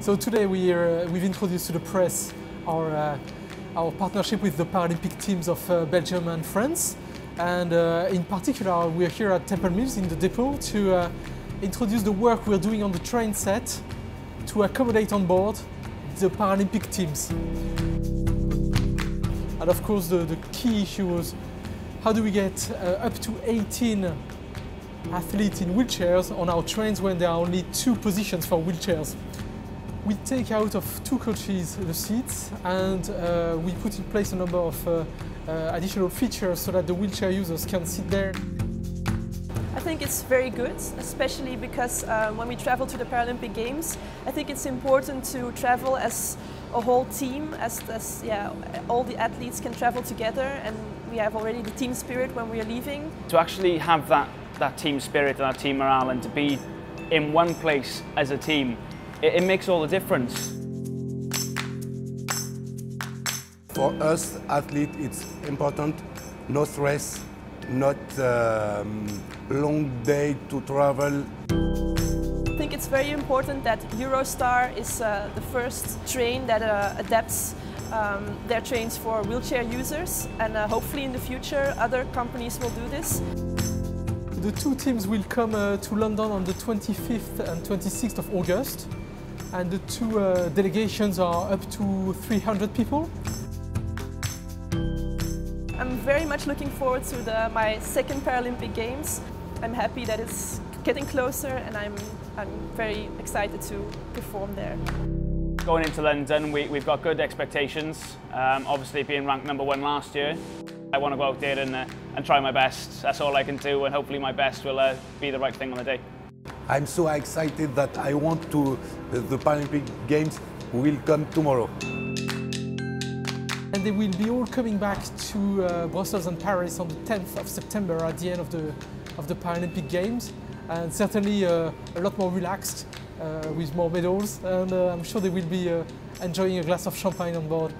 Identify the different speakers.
Speaker 1: So today we are, uh, we've introduced to the press our, uh, our partnership with the Paralympic teams of uh, Belgium and France. And in particular, we're here at Temple Mills in the depot to introduce the work we're doing on the train set to accommodate on board the Paralympic teams. And of course, the, the key issue was how do we get uh, up to 18 athletes in wheelchairs on our trains when there are only two positions for wheelchairs. We take out of two coaches the seats and uh, we put in place a number of uh, uh, additional features so that the wheelchair users can sit there.
Speaker 2: I think it's very good, especially because uh, when we travel to the Paralympic Games, I think it's important to travel as a whole team, as, as yeah, all the athletes can travel together and we have already the team spirit when we are leaving.
Speaker 3: To actually have that, that team spirit and that team morale and to be in one place as a team, it, it makes all the difference.
Speaker 4: For us, athletes, it's important, no stress, not um, long day to travel.
Speaker 2: I think it's very important that Eurostar is uh, the first train that uh, adapts um, their trains for wheelchair users and uh, hopefully in the future other companies will do this.
Speaker 1: The two teams will come uh, to London on the 25th and 26th of August and the two uh, delegations are up to 300 people.
Speaker 2: I'm very much looking forward to the, my second Paralympic Games. I'm happy that it's getting closer and I'm, I'm very excited to perform there.
Speaker 3: Going into London, we, we've got good expectations. Um, obviously being ranked number one last year. I want to go out there and, uh, and try my best. That's all I can do and hopefully my best will uh, be the right thing on the day.
Speaker 4: I'm so excited that I want to, the Paralympic Games will come tomorrow.
Speaker 1: And they will be all coming back to uh, Brussels and Paris on the 10th of September at the end of the, of the Paralympic Games. And certainly uh, a lot more relaxed uh, with more medals. And uh, I'm sure they will be uh, enjoying a glass of champagne on board.